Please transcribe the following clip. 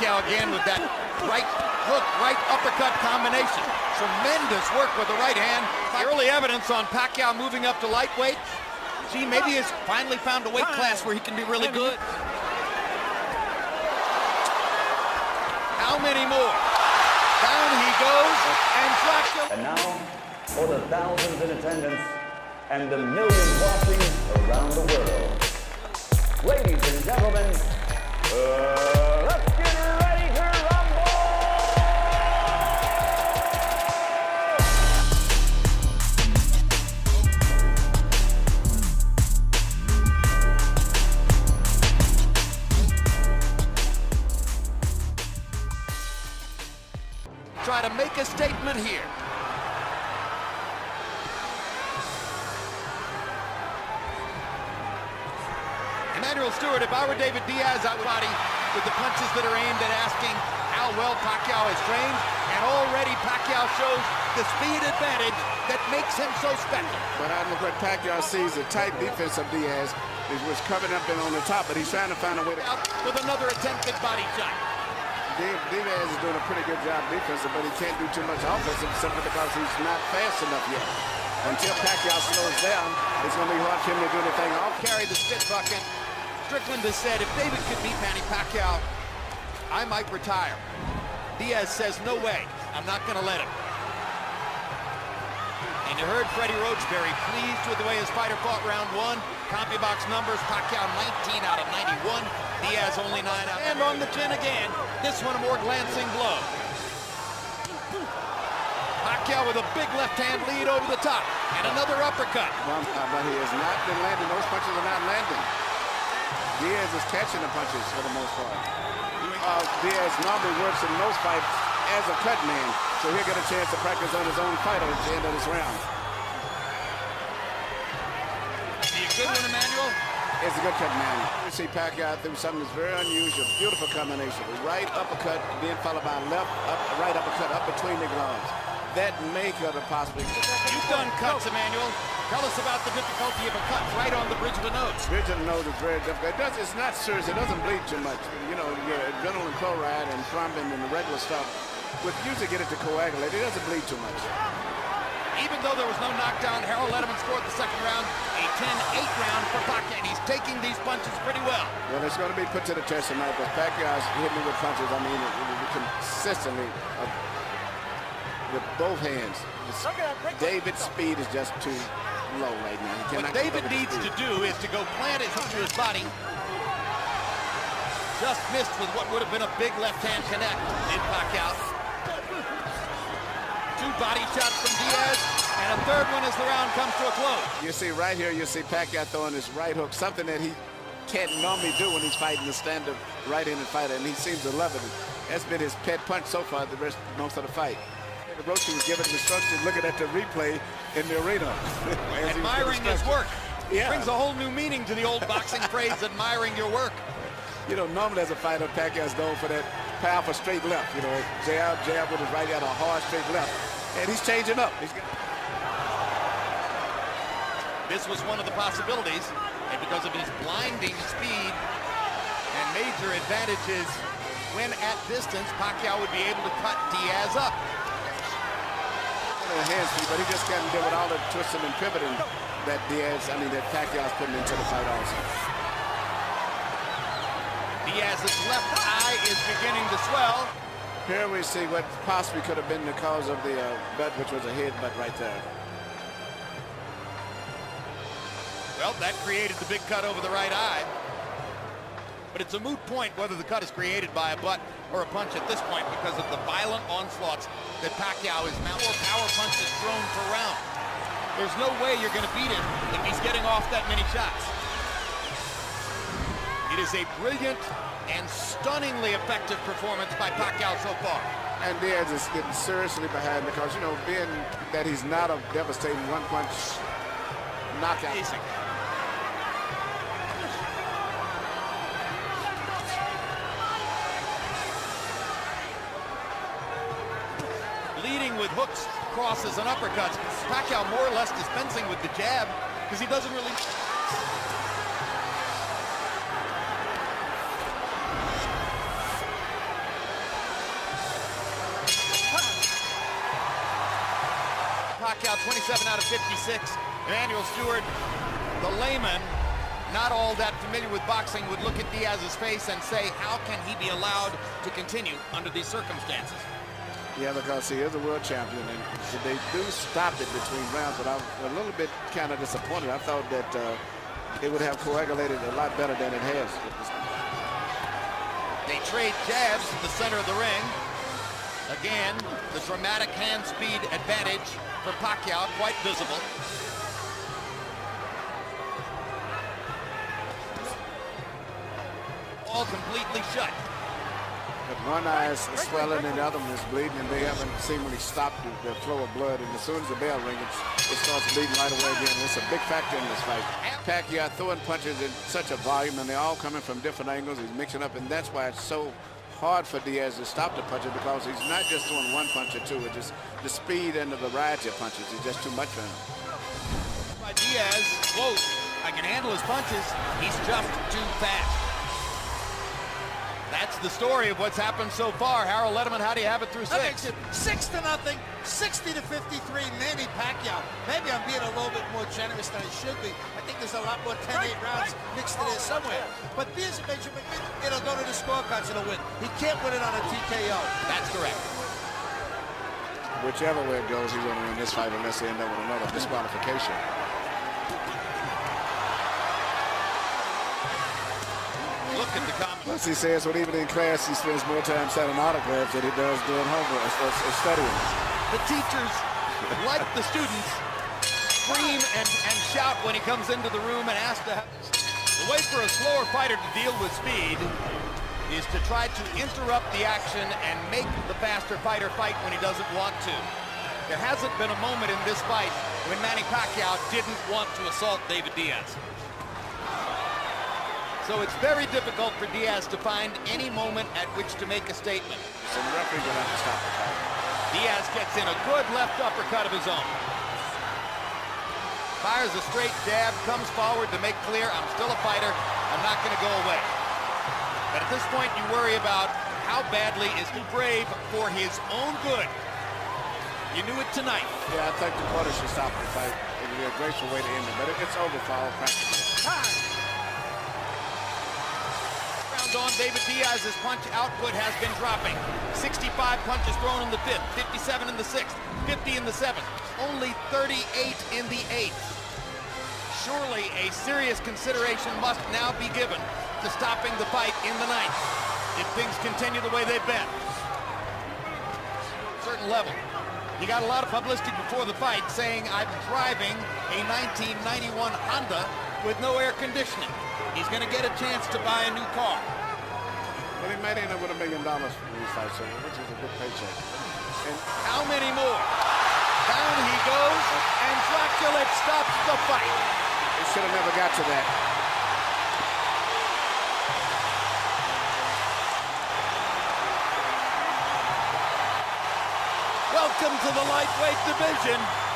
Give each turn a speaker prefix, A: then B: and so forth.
A: Pacquiao again with that right hook, right uppercut combination. Tremendous work with the right hand. Early evidence on Pacquiao moving up to lightweight. Gee, maybe he's finally found a weight class where he can be really good. How many more? Down he goes and drops.
B: And now, for the thousands in attendance and the millions watching around the world, ladies and gentlemen, uh, let's get
A: a statement here. Emanuel Steward, if I were David Diaz, I would body with the punches that are aimed at asking how well Pacquiao is trained, and already Pacquiao shows the speed advantage that makes him so special.
C: But I look what Pacquiao sees, the tight defense of Diaz, is was coming up and on the top, but he's trying to find a way to...
A: Out with another attempted body shot.
C: Di- Diaz is doing a pretty good job defensive, but he can't do too much offensive simply because he's not fast enough yet. Until Pacquiao slows down, it's going to be hard for him to do anything I'll
A: Carry the spit bucket. Strickland has said if David could beat Manny Pacquiao, I might retire. Diaz says, no way. I'm not going to let him. And you heard Freddie Roach very pleased with the way his fighter fought round one. CompuBox numbers, Pacquiao 19 out of 91. Diaz only 9 out. And on the chin again. This one a more glancing blow. Pacquiao with a big left hand lead over the top. And another uppercut.
C: Uh, but he has not been landing. Those punches are not landing. Diaz is catching the punches for the most part. Uh, Diaz normally works in most fights as a cut man, so he'll get a chance to practice on his own fight at the end of this round.
A: See a good one, Emanuel?
C: It's a good cut man. You see Pacquiao through something that's very unusual. Beautiful combination. Right uppercut, then followed by left, up, right uppercut up between the gloves. That may cut a possibly.
A: You've done cuts, Emanuel. Tell us about the difficulty of a cut right on the bridge of the nose.
C: Bridge of the nose is very difficult. It does, it's not serious. It doesn't bleed too much. You know, your adrenaline chloride and thrombin and the regular stuff would usually get it to coagulate. It doesn't bleed too much.
A: Even though there was no knockdown, Harold Lederman scored the second round, a 10-8 round for Pacquiao, and he's taking these punches pretty well.
C: Well, it's going to be put to the test tonight because Pacquiao's hitting me with punches. I mean, it, it, it consistently uh, with both hands. It's- David's speed is just too low right now.
A: What David
C: up with the
A: needs to do is to go plant it into his body. Just missed with what would have been a big left-hand connect in Pacquiao. Two body shots from Diaz, and a third one as the round comes to a close.
C: You see right here, you see Pacquiao throwing his right hook, something that he can't normally do when he's fighting the stand-up right-handed fighter, and he seems to love it. That's been his pet punch so far the rest most of the fight. Rochi was giving him instructions, looking at the replay in the arena.
A: Admiring his work.
C: Yeah.
A: It Brings a whole new meaning to the old boxing phrase, admiring your work.
C: You know, normally as a fighter, Pacquiao's known for that powerful straight left. You know, jab, jab with his right hand, a hard straight left. And he's changing up. He's
A: This was one of the possibilities, and because of his blinding speed and major advantages when at distance, Pacquiao would be able to cut Diaz up.
C: but he just can't deal with all the twisting and pivoting that Diaz, I mean, that Pacquiao's putting into the fight also.
A: Diaz's left eye is beginning to swell.
C: Here we see what possibly could have been the cause of the uh, butt, which was a headbutt right there.
A: Well, that created the big cut over the right eye. But it's a moot point whether the cut is created by a butt or a punch at this point because of the violent onslaughts that Pacquiao is mounting. More power punches thrown per round. There's no way you're going to beat him if he's getting off that many shots. It is a brilliant and stunningly effective performance by Pacquiao so far.
C: And Diaz is getting seriously behind because, you know, being that he's not a devastating one-punch knockout.
A: Amazing. Leading with hooks, crosses, and uppercuts. Pacquiao more or less dispensing with the jab because he doesn't really... 27 out of 56. Emanuel Steward, the layman, not all that familiar with boxing, would look at Diaz's face and say, how can he be allowed to continue under these circumstances?
C: Yeah, because he is a world champion, and they do stop it between rounds, but I'm a little bit kind of disappointed. I thought that uh, it would have coagulated a lot better than it has.
A: They trade jabs in the center of the ring. Again, the dramatic hand speed advantage for Pacquiao, quite visible. All completely shut.
C: But one eye is swelling and the other one is bleeding, and they haven't seemingly stopped the, flow of blood. And as soon as the bell rings, it starts bleeding right away again. It's a big factor in this fight. Pacquiao throwing punches in such a volume, and they're all coming from different angles. He's mixing up, and that's why it's so hard for Diaz to stop the punches because he's not just throwing one punch or two. It's just the speed and the variety of punches is just too much for him.
A: By Diaz, quote, I can handle his punches. He's just too fast. That's the story of what's happened so far. Harold Lederman, how do you have it through six?
D: It six to nothing, 60 to 53, Manny Pacquiao. Maybe I'm being a little bit more generous than I should be. I think there's a lot more 10-8 rounds mixed in there oh, somewhere. But there's a Benjamin, it'll go to the scorecards and it'll win. He can't win it on a TKO.
A: That's correct.
C: Whichever way it goes, he's going to win this fight unless they end up with another disqualification.
A: Look at the comment.
C: Plus, he says when even in class, he spends more time signing autographs than he does doing homework or, or studying.
A: The teachers, like the students, scream and, and shout when he comes into the room and asks to have... The way for a slower fighter to deal with speed is to try to interrupt the action and make the faster fighter fight when he doesn't want to. There hasn't been a moment in this fight when Manny Pacquiao didn't want to assault David Diaz. So it's very difficult for Diaz to find any moment at which to make a statement.
C: So the referee will have to stop the fight.
A: Diaz gets in a good left uppercut of his own. Fires a straight jab, comes forward to make clear, I'm still a fighter, I'm not going to go away. But at this point, you worry about how badly is he brave for his own good. You knew it tonight.
C: Yeah, I think the quarter should stop the fight. It would be a graceful way to end it, but it's over for all practically.
A: On, David Diaz's punch output has been dropping. 65 punches thrown in the fifth, 57 in the sixth, 50 in the seventh, only 38 in the eighth. Surely a serious consideration must now be given to stopping the fight in the ninth if things continue the way they've been. Certain level. He got a lot of publicity before the fight saying, I'm driving a 1991 Honda with no air conditioning. He's going to get a chance to buy a new car.
C: Well, he might end up with a million dollars from these fights, which is a good paycheck.
A: And how many more? Down he goes, and Drakulich stops the fight.
C: He should have never got to that.
A: Welcome to the lightweight division.